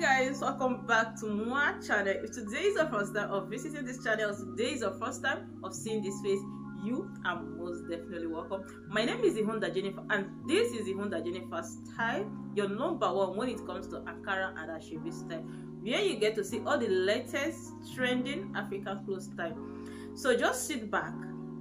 guys welcome back to my channel. If today is your first time of visiting this channel today is your first time of seeing this face you are most definitely welcome. My name is Ihunda Jennifer and this is Ihunda Jennifer style your number one when it comes to Ankara and Asoebi style where you get to see all the latest trending African clothes style. So just sit back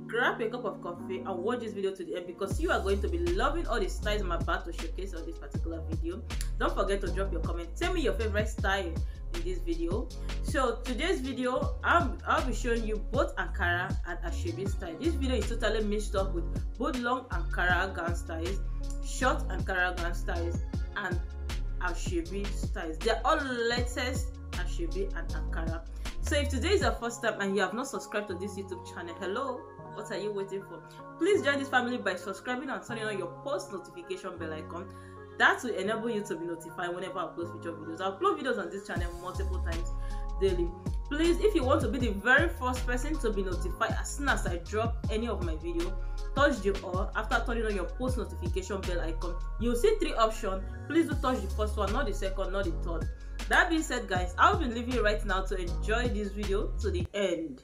grab a cup of coffee and watch this video to the end because you are going to be loving all the styles I'm about to showcase on this particular video. Don't forget to drop your comment. Tell me your favorite style in this video. So today's video, I'll, I'll be showing you both Ankara and Asoebi style. This video is totally mixed up with both long Ankara gown styles, short Ankara gown styles, and Asoebi styles. They're all latest Asoebi and Ankara. So if today is your first time and you have not subscribed to this YouTube channel, hello, what are you waiting for? Please join this family by subscribing and turning on your post notification bell icon. That will enable you to be notified whenever I upload future videos. I upload videos on this channel multiple times daily. Please, if you want to be the very first person to be notified as soon as I drop any of my video, touch the all after turning on your post notification bell icon. You'll see three options. Please do touch the first one, not the second, not the third. That being said, guys, I'll be leaving you right now to enjoy this video to the end.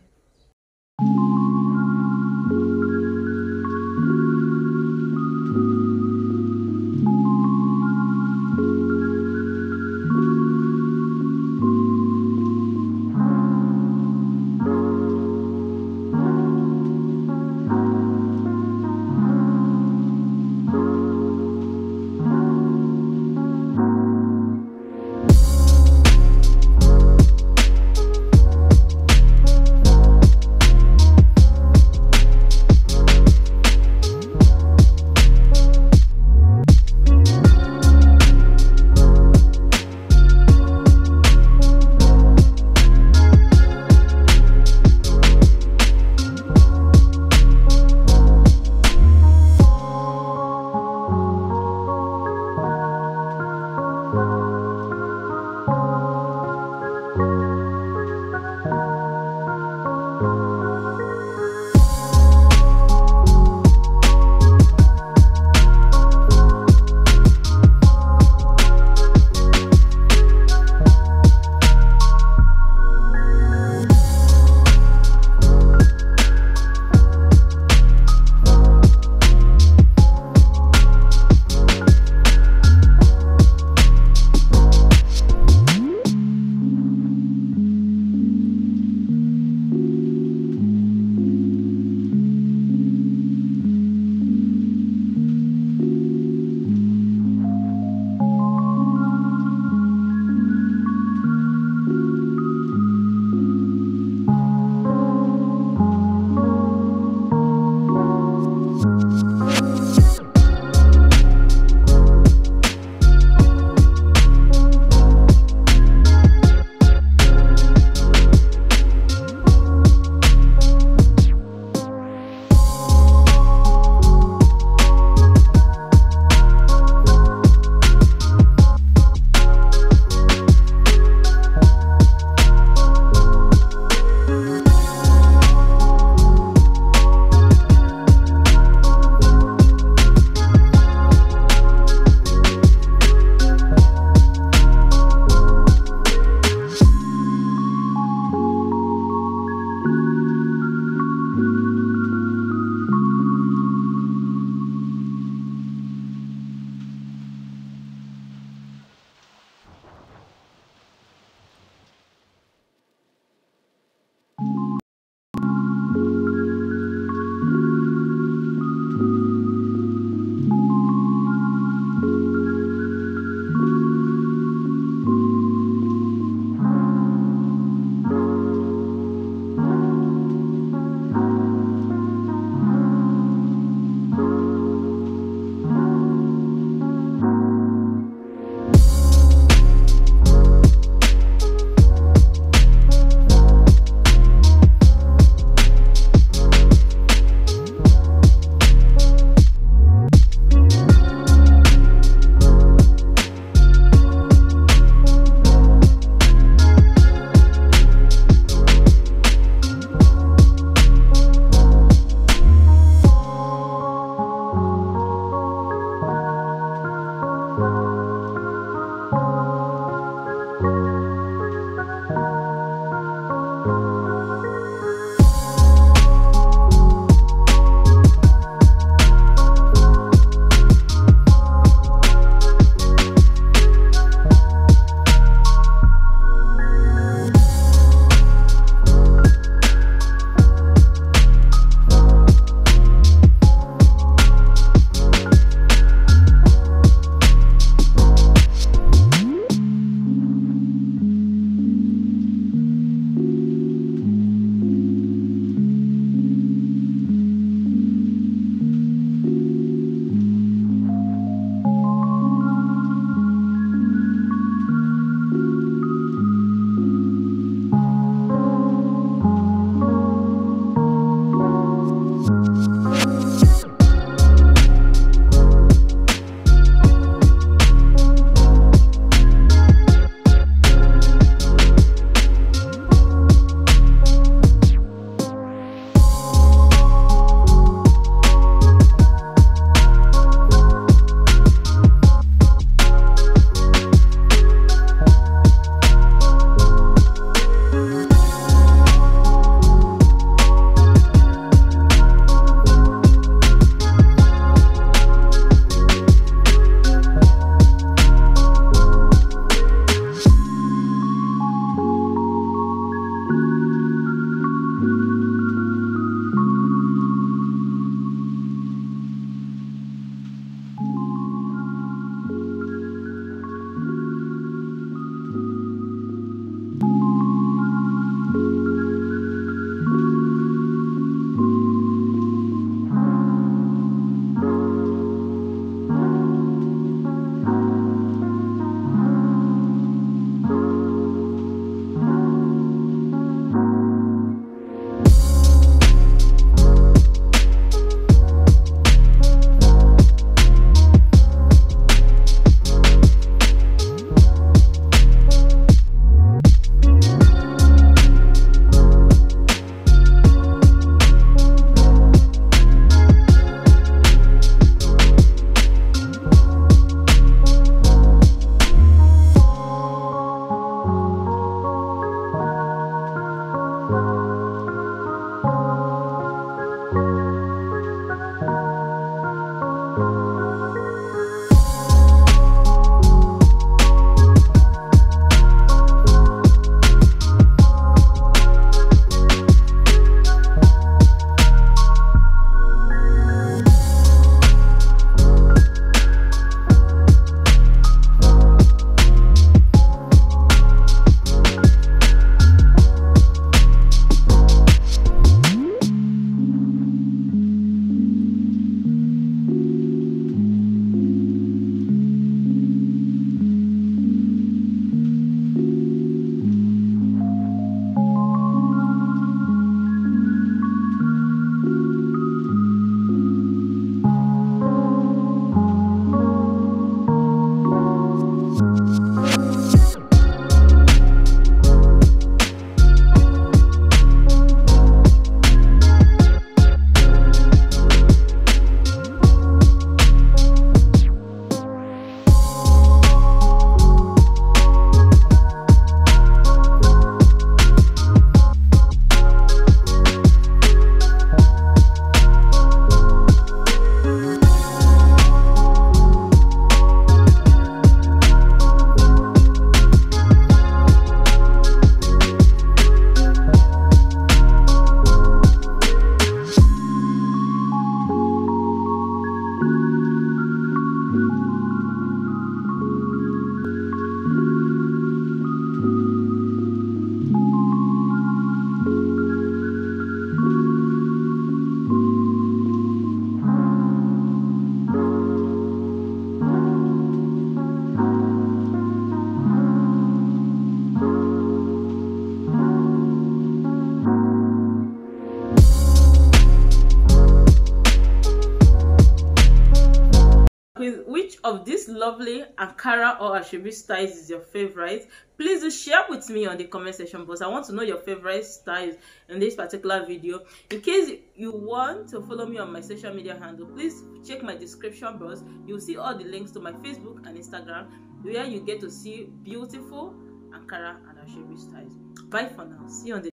Of this lovely Ankara or Ashebi styles is your favorite, please do share with me on the comment section box. I want to know your favorite styles in this particular video. In case you want to follow me on my social media handle, please check my description box. You'll see all the links to my Facebook and Instagram where you get to see beautiful Ankara and Ashebi styles. Bye for now. See you on the